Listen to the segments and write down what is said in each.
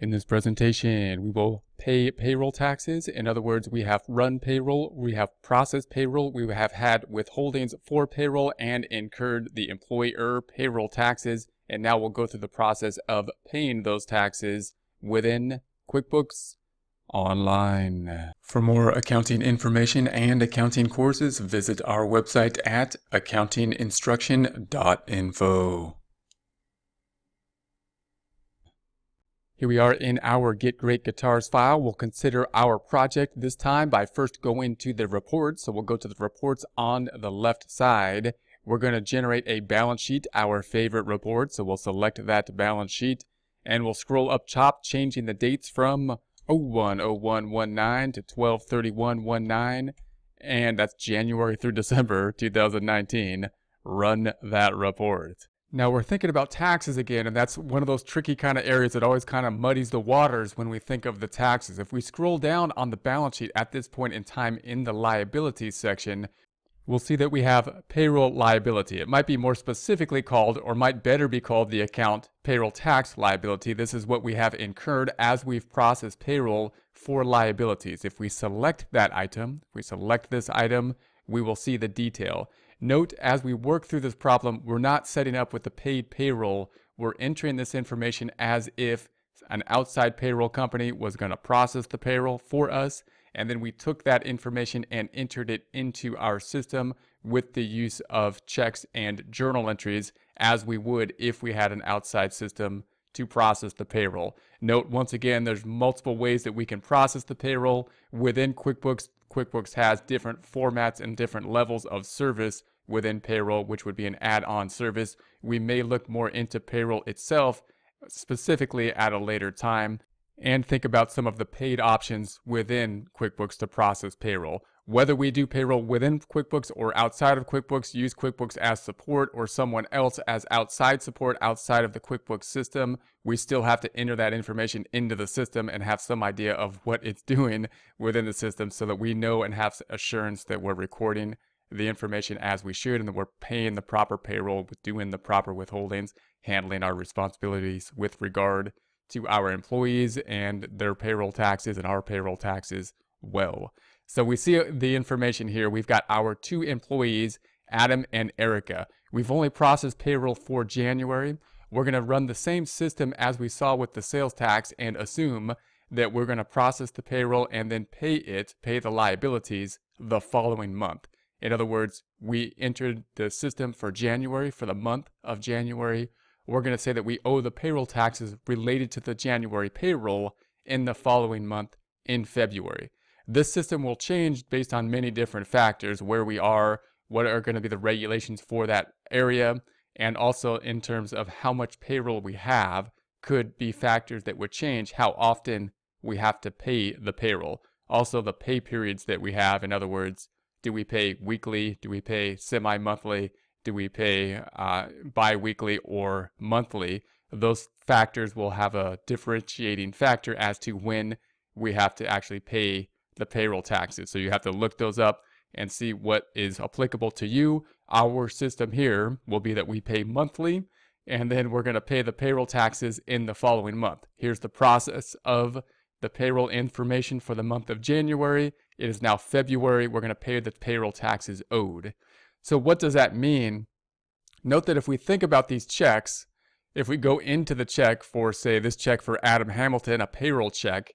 In this presentation, we will pay payroll taxes. In other words, we have run payroll, we have processed payroll, we have had withholdings for payroll and incurred the employer payroll taxes. And now we'll go through the process of paying those taxes within QuickBooks Online. For more accounting information and accounting courses, visit our website at accountinginstruction.info. Here we are in our Get Great Guitars file. We'll consider our project this time by first going to the reports. So we'll go to the reports on the left side. We're going to generate a balance sheet, our favorite report. So we'll select that balance sheet and we'll scroll up top, changing the dates from 010119 to 123119. And that's January through December 2019. Run that report. Now we're thinking about taxes again, and that's one of those tricky kind of areas that always kind of muddies the waters when we think of the taxes. If we scroll down on the balance sheet at this point in time in the liabilities section, we'll see that we have payroll liability. It might be more specifically called, or might better be called the account payroll tax liability. This is what we have incurred as we've processed payroll for liabilities. If we select that item, if we select this item, we will see the detail. Note as we work through this problem, we're not setting up with the paid payroll. We're entering this information as if an outside payroll company was going to process the payroll for us. And then we took that information and entered it into our system with the use of checks and journal entries as we would if we had an outside system to process the payroll. Note once again, there's multiple ways that we can process the payroll within QuickBooks. QuickBooks has different formats and different levels of service within payroll, which would be an add-on service. We may look more into payroll itself specifically at a later time and think about some of the paid options within QuickBooks to process payroll. Whether we do payroll within QuickBooks or outside of QuickBooks, use QuickBooks as support or someone else as outside support outside of the QuickBooks system, we still have to enter that information into the system and have some idea of what it's doing within the system so that we know and have assurance that we're recording the information as we should and that we're paying the proper payroll, doing the proper withholdings, handling our responsibilities with regard to our employees and their payroll taxes and our payroll taxes well. So we see uh, the information here. We've got our two employees, Adam and Erica. We've only processed payroll for January. We're going to run the same system as we saw with the sales tax and assume that we're going to process the payroll and then pay it, pay the liabilities the following month. In other words, we entered the system for January, for the month of January. We're going to say that we owe the payroll taxes related to the January payroll in the following month in February. This system will change based on many different factors, where we are, what are going to be the regulations for that area, and also in terms of how much payroll we have could be factors that would change how often we have to pay the payroll. Also the pay periods that we have, in other words, do we pay weekly? Do we pay semi-monthly? Do we pay uh, bi-weekly or monthly? Those factors will have a differentiating factor as to when we have to actually pay the payroll taxes. So you have to look those up and see what is applicable to you. Our system here will be that we pay monthly and then we're going to pay the payroll taxes in the following month. Here's the process of the payroll information for the month of January. It is now February. We're going to pay the payroll taxes owed. So what does that mean? Note that if we think about these checks, if we go into the check for, say, this check for Adam Hamilton, a payroll check,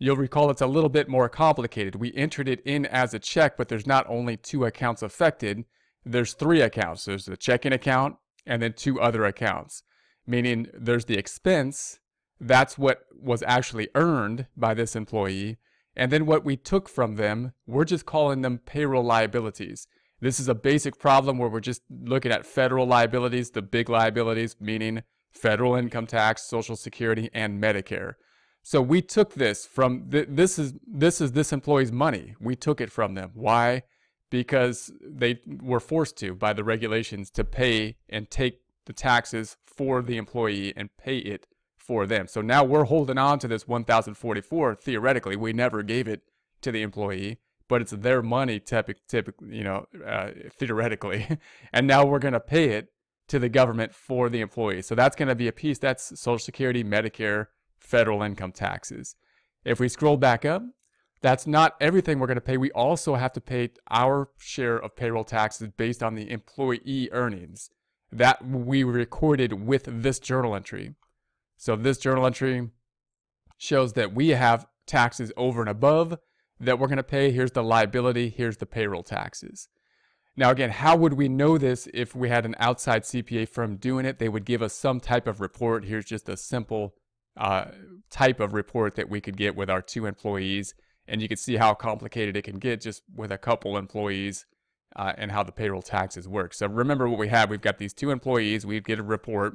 You'll recall it's a little bit more complicated. We entered it in as a check, but there's not only two accounts affected, there's three accounts. There's the checking account and then two other accounts, meaning there's the expense. That's what was actually earned by this employee. And then what we took from them, we're just calling them payroll liabilities. This is a basic problem where we're just looking at federal liabilities, the big liabilities, meaning federal income tax, social security, and Medicare. So we took this from th- this is this is this employee's money. We took it from them. Why? Because they were forced to by the regulations to pay and take the taxes for the employee and pay it for them. So now we're holding on to this 1044 theoretically. We never gave it to the employee, but it's their money typically, you know, uh, theoretically. and now we're going to pay it to the government for the employee. So that's going to be a piece that's Social Security, Medicare, federal income taxes. If we scroll back up, that's not everything we're going to pay. We also have to pay our share of payroll taxes based on the employee earnings that we recorded with this journal entry. So this journal entry shows that we have taxes over and above that we're going to pay. Here's the liability. Here's the payroll taxes. Now, again, how would we know this if we had an outside CPA firm doing it? They would give us some type of report. Here's just a simple uh, type of report that we could get with our two employees. And you can see how complicated it can get just with a couple employees uh, and how the payroll taxes work. So remember what we have. We've got these two employees. We'd get a report,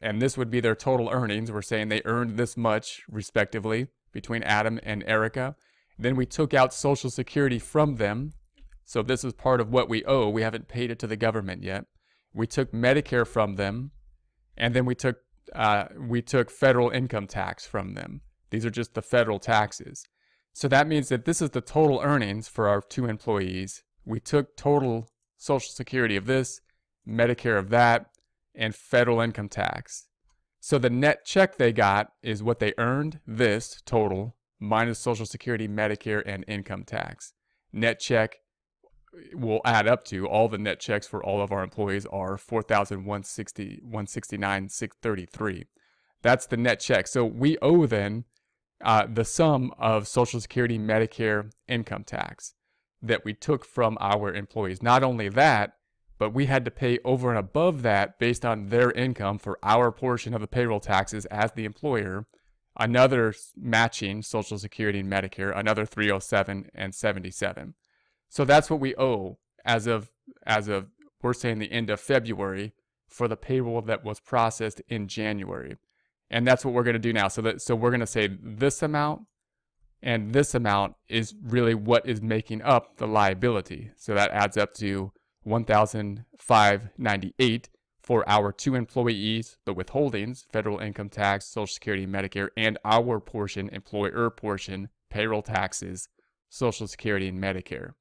and this would be their total earnings. We're saying they earned this much, respectively, between Adam and Erica. Then we took out Social Security from them. So this is part of what we owe. We haven't paid it to the government yet. We took Medicare from them, and then we took uh, we took federal income tax from them. These are just the federal taxes. So that means that this is the total earnings for our two employees. We took total Social Security of this, Medicare of that, and federal income tax. So the net check they got is what they earned, this total, minus Social Security, Medicare, and income tax. Net check will add up to all the net checks for all of our employees are 4,160, 169, 633. That's the net check. So we owe then uh, the sum of Social Security, Medicare, income tax that we took from our employees. Not only that, but we had to pay over and above that based on their income for our portion of the payroll taxes as the employer, another matching Social Security and Medicare, another 307 and 77. So that's what we owe as of as of we're saying the end of February for the payroll that was processed in January. And that's what we're going to do now. So that so we're going to say this amount and this amount is really what is making up the liability. So that adds up to 1598 for our two employees, the withholdings, federal income tax, social security, Medicare, and our portion, employer portion, payroll taxes, social security and Medicare.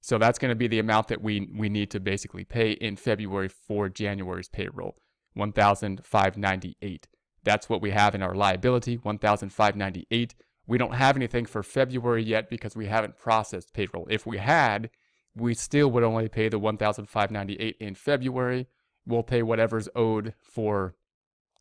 So that's going to be the amount that we, we need to basically pay in February for January's payroll, 1,598. That's what we have in our liability, 1,598. We don't have anything for February yet because we haven't processed payroll. If we had, we still would only pay the 1,598 in February. We'll pay whatever's owed for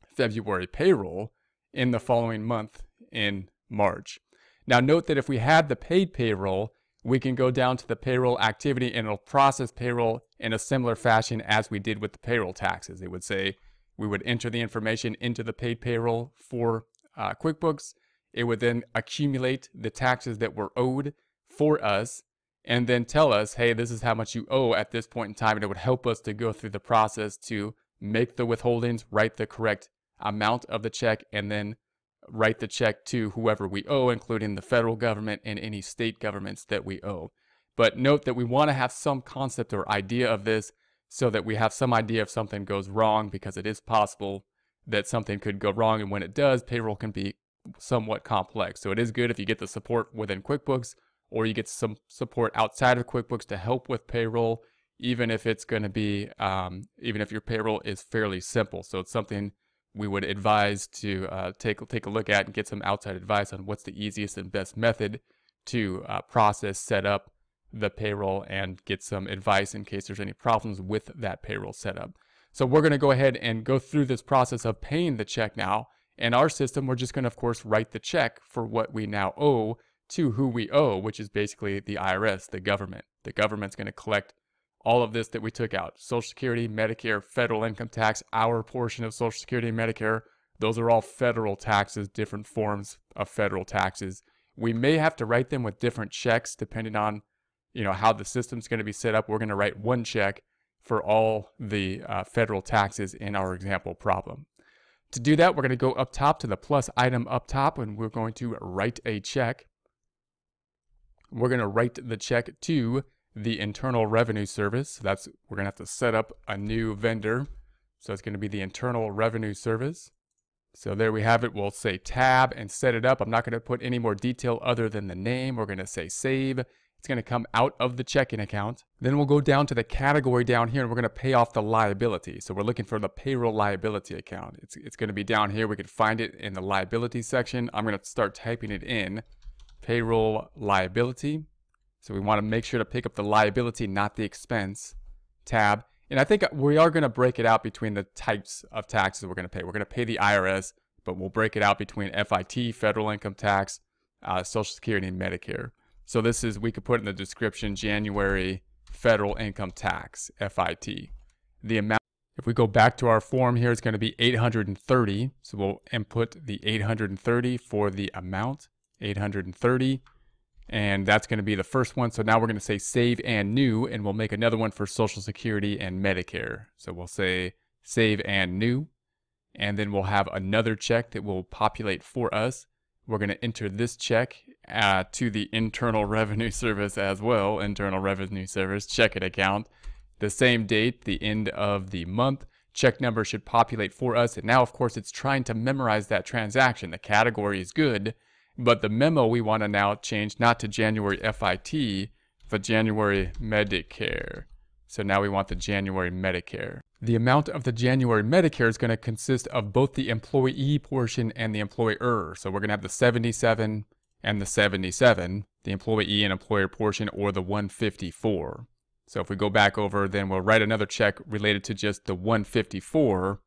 February payroll in the following month in March. Now note that if we had the paid payroll, we can go down to the payroll activity and it'll process payroll in a similar fashion as we did with the payroll taxes. It would say we would enter the information into the paid payroll for uh, QuickBooks. It would then accumulate the taxes that were owed for us and then tell us, hey, this is how much you owe at this point in time. And it would help us to go through the process to make the withholdings, write the correct amount of the check, and then write the check to whoever we owe, including the federal government and any state governments that we owe. But note that we want to have some concept or idea of this so that we have some idea if something goes wrong because it is possible that something could go wrong. And when it does, payroll can be somewhat complex. So it is good if you get the support within QuickBooks or you get some support outside of QuickBooks to help with payroll, even if it's going to be, um, even if your payroll is fairly simple. So it's something we would advise to uh, take take a look at and get some outside advice on what's the easiest and best method to uh, process, set up the payroll, and get some advice in case there's any problems with that payroll setup. So we're going to go ahead and go through this process of paying the check now. In our system, we're just going to, of course, write the check for what we now owe to who we owe, which is basically the IRS, the government. The government's going to collect all of this that we took out Social Security, Medicare, federal income tax, our portion of Social Security and Medicare. Those are all federal taxes, different forms of federal taxes. We may have to write them with different checks depending on you know how the system's going to be set up. We're going to write one check for all the uh, federal taxes in our example problem. To do that, we're going to go up top to the plus item up top and we're going to write a check. We're going to write the check to the Internal Revenue Service. That's we're going to have to set up a new vendor. So it's going to be the Internal Revenue Service. So there we have it. We'll say tab and set it up. I'm not going to put any more detail other than the name. We're going to say save. It's going to come out of the checking account. Then we'll go down to the category down here and we're going to pay off the liability. So we're looking for the payroll liability account. It's, it's going to be down here. We can find it in the liability section. I'm going to start typing it in. Payroll liability. So we want to make sure to pick up the liability, not the expense tab. And I think we are going to break it out between the types of taxes we're going to pay. We're going to pay the IRS, but we'll break it out between FIT, federal income tax, uh, Social Security, and Medicare. So this is, we could put in the description, January federal income tax, FIT. The amount, if we go back to our form here, it's going to be 830. So we'll input the 830 for the amount, 830. And that's going to be the first one. So now we're going to say save and new, and we'll make another one for Social Security and Medicare. So we'll say save and new. And then we'll have another check that will populate for us. We're going to enter this check uh, to the Internal Revenue Service as well, Internal Revenue Service checking account. The same date, the end of the month, check number should populate for us. And now, of course, it's trying to memorize that transaction. The category is good, but the memo we want to now change not to January FIT, but January Medicare. So now we want the January Medicare. The amount of the January Medicare is going to consist of both the employee portion and the employer. So we're going to have the 77 and the 77, the employee and employer portion, or the 154. So if we go back over, then we'll write another check related to just the 154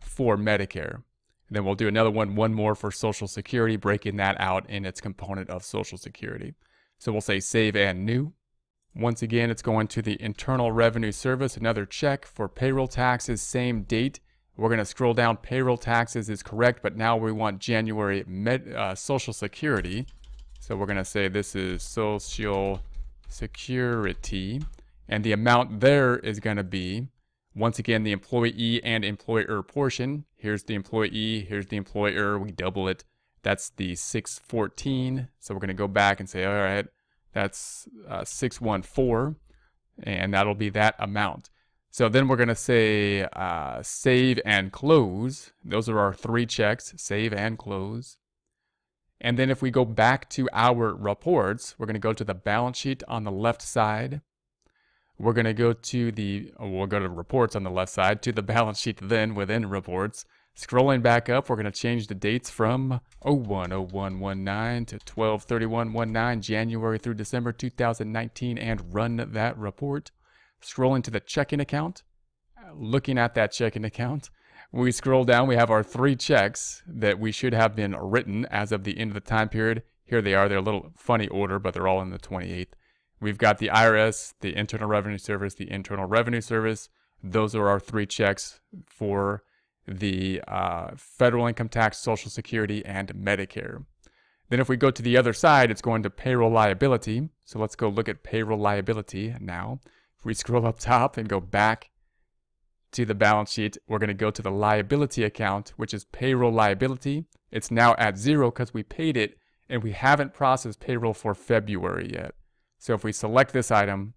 for Medicare. Then we'll do another one, one more for Social Security, breaking that out in its component of Social Security. So we'll say save and new. Once again, it's going to the Internal Revenue Service, another check for payroll taxes, same date. We're going to scroll down. Payroll taxes is correct, but now we want January med, uh, Social Security. So we're going to say this is Social Security. And the amount there is going to be, once again, the employee and employer portion. Here's the employee, here's the employer. We double it. That's the 614. So we're going to go back and say, all right, that's uh, 614, and that'll be that amount. So then we're going to say uh, save and close. Those are our three checks, save and close. And then if we go back to our reports, we're going to go to the balance sheet on the left side. We're going to go to the, oh, we'll go to reports on the left side, to the balance sheet then within reports. Scrolling back up, we're going to change the dates from 010119 to 123119, January through December 2019, and run that report. Scrolling to the checking account, looking at that checking account, we scroll down, we have our three checks that we should have been written as of the end of the time period. Here they are. They're a little funny order, but they're all in the 28th. We've got the IRS, the Internal Revenue Service, the Internal Revenue Service. Those are our three checks for the uh, federal income tax, Social Security, and Medicare. Then if we go to the other side, it's going to payroll liability. So let's go look at payroll liability now. If we scroll up top and go back to the balance sheet, we're going to go to the liability account, which is payroll liability. It's now at zero because we paid it and we haven't processed payroll for February yet. So if we select this item,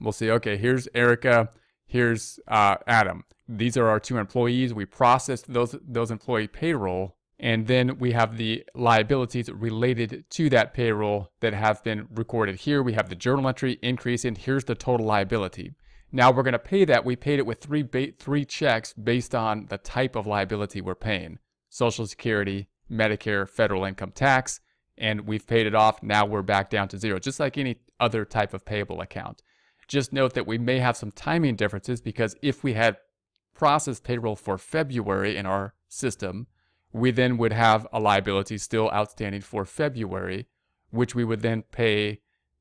we'll see, okay, here's Erica, here's uh, Adam these are our two employees. We processed those those employee payroll, and then we have the liabilities related to that payroll that have been recorded here. We have the journal entry increase, and here's the total liability. Now we're going to pay that. We paid it with three three checks based on the type of liability we're paying: Social Security, Medicare, federal income tax, and we've paid it off. Now we're back down to zero, just like any other type of payable account. Just note that we may have some timing differences because if we had processed payroll for February in our system, we then would have a liability still outstanding for February, which we would then pay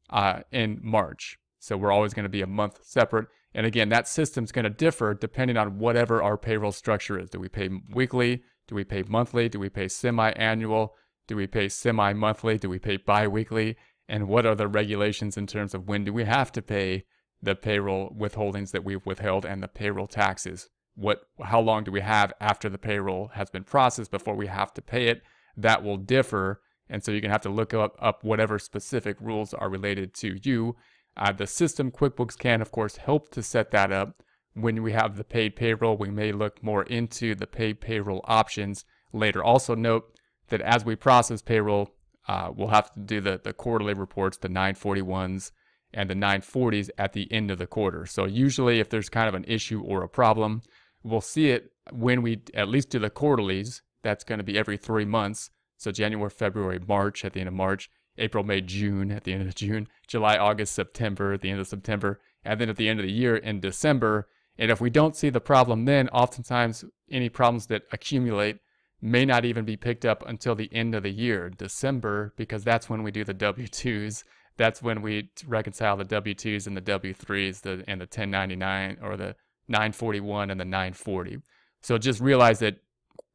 uh, in March. So we're always going to be a month separate. And again, that system's going to differ depending on whatever our payroll structure is. Do we pay weekly? Do we pay monthly? Do we pay semi-annual? Do we pay semi-monthly? Do we pay bi-weekly? And what are the regulations in terms of when do we have to pay the payroll withholdings that we've withheld and the payroll taxes? What how long do we have after the payroll has been processed before we have to pay it? That will differ and so you're going to have to look up, up whatever specific rules are related to you. Uh, the system quickbooks can of course help to set that up. When we have the paid payroll we may look more into the paid payroll options later. Also note that as we process payroll uh, we'll have to do the, the quarterly reports, the 941s and the 940s at the end of the quarter. So usually if there's kind of an issue or a problem, we'll see it when we at least do the quarterlies. That's going to be every three months. So January, February, March at the end of March, April, May, June at the end of June, July, August, September at the end of September, and then at the end of the year in December. And if we don't see the problem then, oftentimes any problems that accumulate may not even be picked up until the end of the year, December, because that's when we do the W 2s. That's when we reconcile the W 2s and the W 3s the, and the 1099 or the 941 and the 940. So just realize that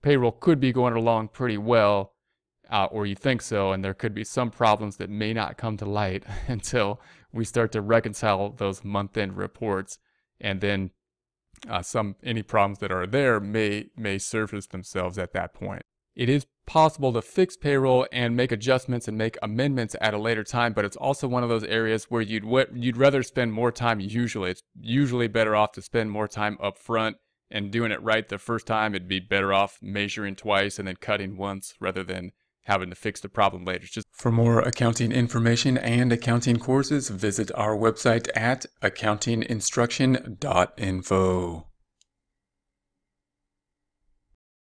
payroll could be going along pretty well, uh, or you think so, and there could be some problems that may not come to light until we start to reconcile those month end reports. And then uh, some any problems that are there may may surface themselves at that point. It is possible to fix payroll and make adjustments and make amendments at a later time, but it's also one of those areas where you'd you'd rather spend more time. Usually, it's usually better off to spend more time up front and doing it right the first time. It'd be better off measuring twice and then cutting once rather than having to fix the problem later. Just for more accounting information and accounting courses, visit our website at accountinginstruction.info.